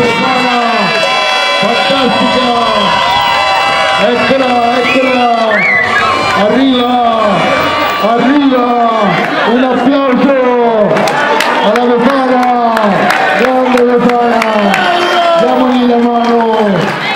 americana. Fantástica. Extra, extra. Arriba, arriba. Un aplauso.